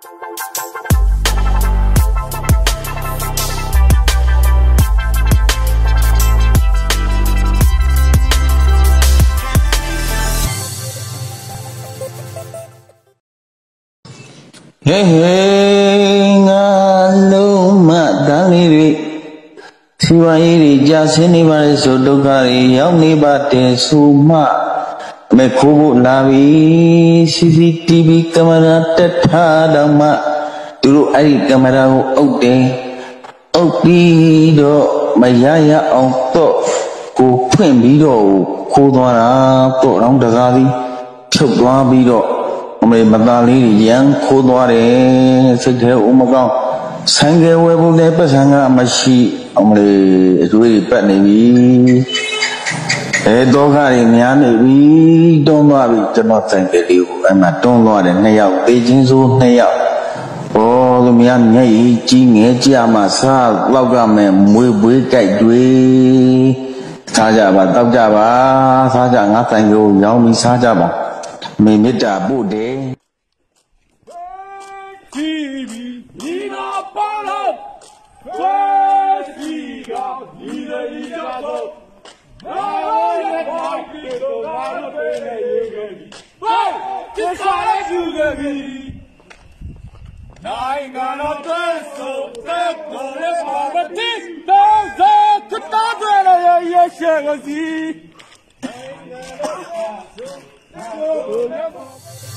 ဟဲဟဲငါလုံးမတန်းလေးတွေစီဝါရေးတွေကြာဆင်းနေပါလေဆိုဒုက္ခတွေရောက်နေပါတယ်ဆိုမှ မေခိုးဖို့လာပြီ CCTV ကင်မရာတက်ထားတော့မှသူတို့အဲ့ဒီကင်မရာကိုအုပ်တယ်အုပ်ပြီးတော့မရရအောင်တော့ကိုဖွင့်ပြီးတော့ခိုးသွားတာတော့တော့တကားသည်ဖြုတ်သွားပြီးတော့အမေမသားလေးရန်ခိုးသွားတယ်စိတ်ထဲဥမကောင်းဆိုင်ကယ်ဝယ်ဖို့လည်းပတ်စံကမရှိအမလေးအကျွေးတွေပတ်နေပြီ အဲဒုက္ခတွေများနေပြီတွန်းသွားပြီကျွန်တော်ဆိုင်ကယ်လေးကိုအဲ့မှာတွန်းသွားတယ်နှစ်ယောက်ပေချင်းစိုးနှစ်ယောက်ဩသူများမျက်ရည်ကြီးငယ်ကြမှာစားလောက်ကမဲ့မွေပွေးကြိုက်တွေစားကြပါတောက်ကြပါစားကြငါဆိုင်ကိုရောင်းပြီးစားကြပါမေမေတ္တာပို့တယ် TV 你那 လို့ပေးနေရေးခဲ့ပြီဟေးဒီစာလေးယူခဲ့ပြီနိုင်ကတော့တဲ့ဆိုတဲ့ကိုလေးမှာမတိတော့ဇာကတားတယ်ရဲ့ရရှိကစီ Oh,